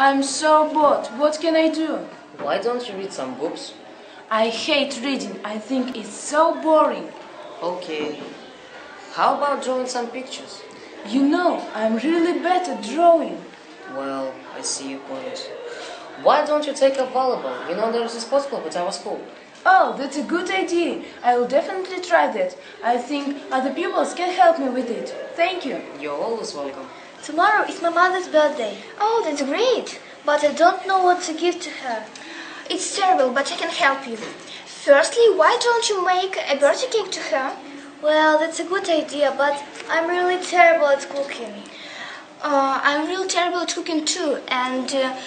I'm so bored. What can I do? Why don't you read some books? I hate reading. I think it's so boring. Okay. How about drawing some pictures? You know, I'm really bad at drawing. Well, I see your point. Why don't you take up volleyball? You know there's a sports club at our school. Oh, that's a good idea. I will definitely try that. I think other pupils can help me with it. Thank you. You're always welcome. Tomorrow is my mother's birthday. Oh, that's great. But I don't know what to give to her. It's terrible, but I can help you. Firstly, why don't you make a birthday cake to her? Well, that's a good idea, but I'm really terrible at cooking. Uh, I'm really terrible at cooking too. And uh,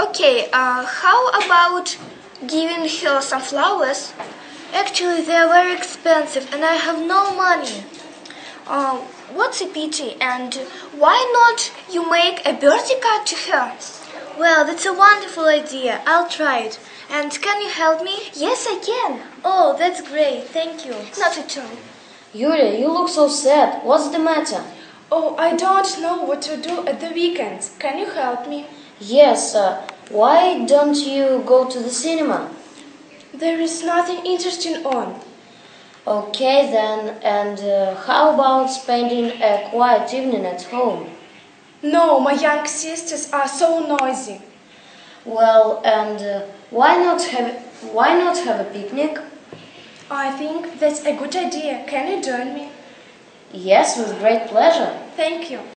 okay, uh, how about giving her some flowers? Actually, they are very expensive, and I have no money. What's a pity? And why not you make a birthday card to her? Well, that's a wonderful idea. I'll try it. And can you help me? Yes, I can. Oh, that's great. Thank you. Not at all. Yulia, you look so sad. What's the matter? Oh, I don't know what to do at the weekends. Can you help me? Yes, uh, why don't you go to the cinema? There is nothing interesting on. Okay then, and uh, how about spending a quiet evening at home? No, my young sisters are so noisy. Well, and uh, why not have why not have a picnic? I think that's a good idea. Can you join me? Yes, with great pleasure. Thank you.